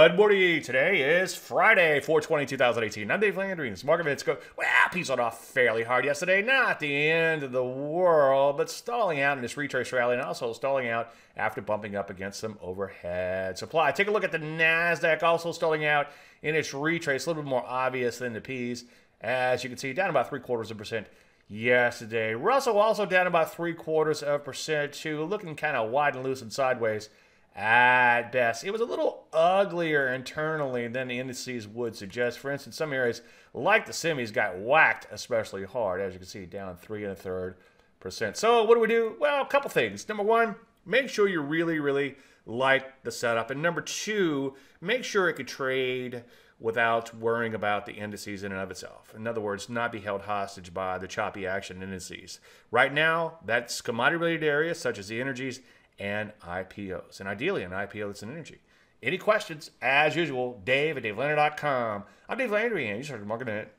Good morning. Today is Friday, 420, 2018. I'm Dave market minutes go, well, peeled off fairly hard yesterday. Not the end of the world, but stalling out in this retrace rally and also stalling out after bumping up against some overhead supply. Take a look at the NASDAQ, also stalling out in its retrace, a little bit more obvious than the P's. As you can see, down about three quarters of a percent yesterday. Russell also down about three quarters of a percent, too, looking kind of wide and loose and sideways at best. It was a little uglier internally than the indices would suggest. For instance, some areas like the semis got whacked especially hard, as you can see, down three and a third percent. So what do we do? Well, a couple things. Number one, make sure you really, really like the setup. And number two, make sure it could trade without worrying about the indices in and of itself. In other words, not be held hostage by the choppy action indices. Right now, that's commodity related areas such as the energies and IPOs. And ideally, an IPO that's an energy. Any questions, as usual, dave at davelandry.com. I'm Dave Landry, and you started marketing it.